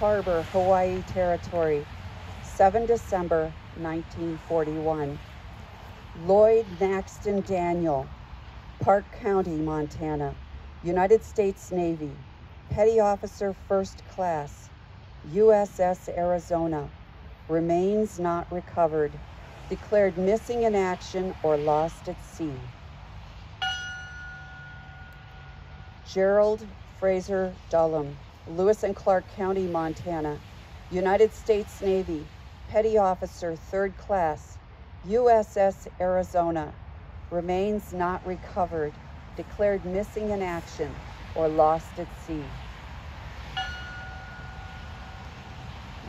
Harbor, Hawaii Territory, 7 December 1941. Lloyd Naxton Daniel, Park County, Montana, United States Navy, Petty Officer First Class, USS Arizona, remains not recovered, declared missing in action or lost at sea. Gerald Fraser Dullum, Lewis and Clark County, Montana, United States Navy, Petty Officer Third Class, USS Arizona, remains not recovered, declared missing in action or lost at sea.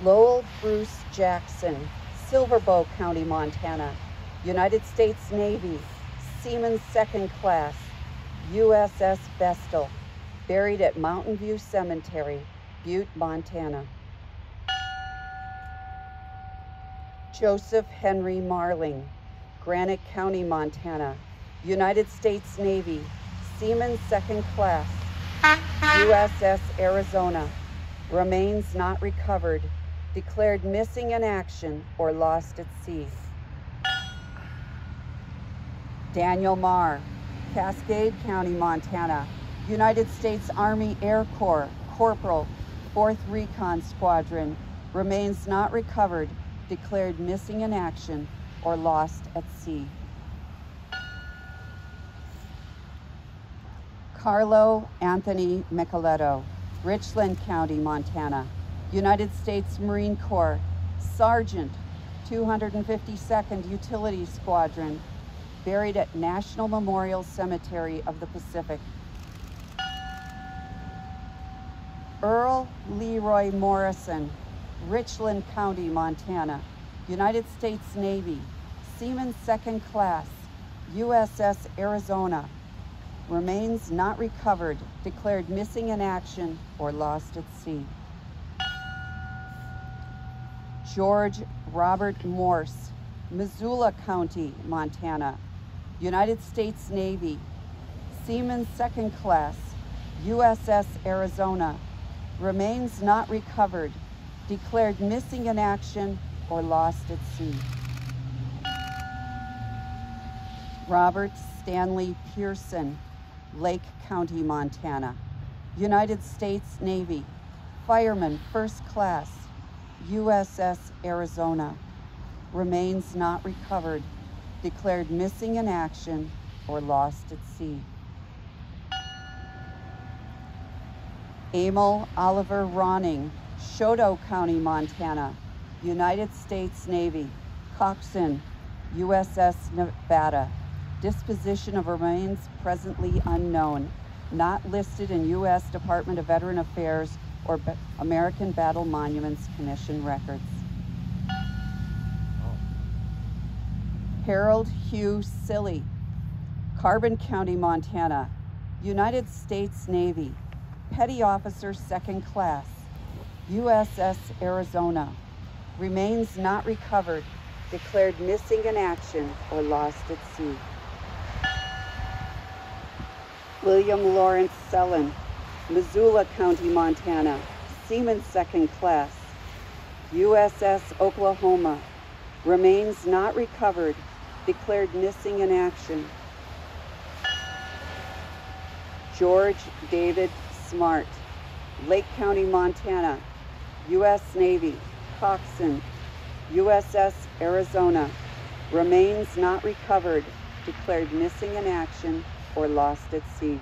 Lowell Bruce Jackson, Silver Bow County, Montana, United States Navy, Seaman Second Class, USS Vestal, buried at Mountain View Cemetery, Butte, Montana. Joseph Henry Marling, Granite County, Montana, United States Navy, Seaman Second Class, USS Arizona, remains not recovered, declared missing in action or lost at sea. Daniel Marr, Cascade County, Montana, United States Army Air Corps, Corporal, 4th Recon Squadron, remains not recovered, declared missing in action or lost at sea. Carlo Anthony Micheletto, Richland County, Montana, United States Marine Corps, Sergeant, 252nd Utility Squadron, buried at National Memorial Cemetery of the Pacific. Earl Leroy Morrison, Richland County, Montana, United States Navy, Seaman Second Class, USS Arizona, remains not recovered, declared missing in action or lost at sea. George Robert Morse, Missoula County, Montana, United States Navy, Seaman Second Class, USS Arizona, remains not recovered, declared missing in action or lost at sea. Robert Stanley Pearson, Lake County, Montana, United States Navy, Fireman First Class, USS Arizona, remains not recovered, declared missing in action or lost at sea. Emil Oliver Ronning, Chouteau County, Montana, United States Navy, Coxswain, USS Nevada. Disposition of remains presently unknown, not listed in U.S. Department of Veteran Affairs or American Battle Monuments Commission records. Harold Hugh Silly, Carbon County, Montana, United States Navy, Petty Officer Second Class, USS Arizona, remains not recovered, declared missing in action or lost at sea. William Lawrence Sellen, Missoula County, Montana, Seaman Second Class, USS Oklahoma, remains not recovered, declared missing in action. George David Smart, Lake County, Montana, U.S. Navy, Coxswain, USS Arizona, remains not recovered, declared missing in action or lost at sea.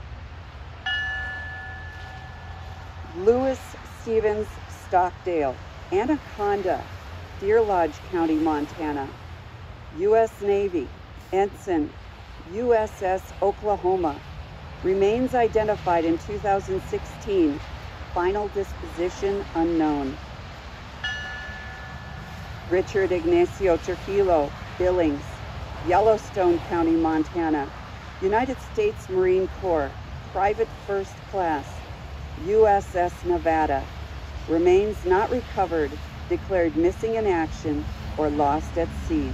Louis Stevens Stockdale, Anaconda, Deer Lodge County, Montana, U.S. Navy, Ensign, USS Oklahoma, remains identified in 2016, final disposition unknown. Richard Ignacio Trujillo, Billings, Yellowstone County, Montana, United States Marine Corps, Private First Class, USS Nevada, remains not recovered, declared missing in action, or lost at sea.